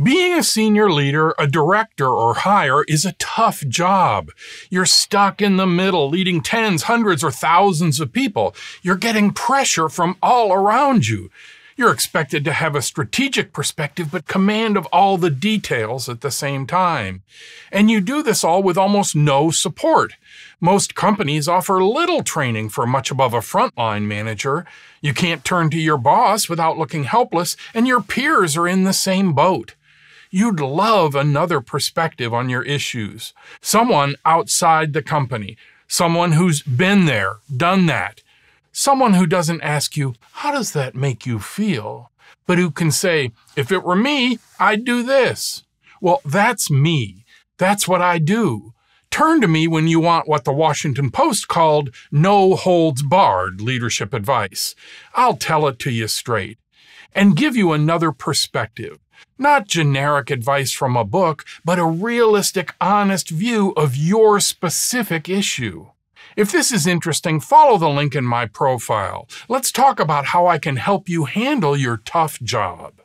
Being a senior leader, a director, or higher is a tough job. You're stuck in the middle, leading tens, hundreds, or thousands of people. You're getting pressure from all around you. You're expected to have a strategic perspective, but command of all the details at the same time. And you do this all with almost no support. Most companies offer little training for much above a frontline manager. You can't turn to your boss without looking helpless, and your peers are in the same boat. You'd love another perspective on your issues. Someone outside the company. Someone who's been there, done that. Someone who doesn't ask you, How does that make you feel? but who can say, If it were me, I'd do this. Well, that's me. That's what I do. Turn to me when you want what the Washington Post called no holds barred leadership advice. I'll tell it to you straight and give you another perspective. Not generic advice from a book, but a realistic, honest view of your specific issue. If this is interesting, follow the link in my profile. Let's talk about how I can help you handle your tough job.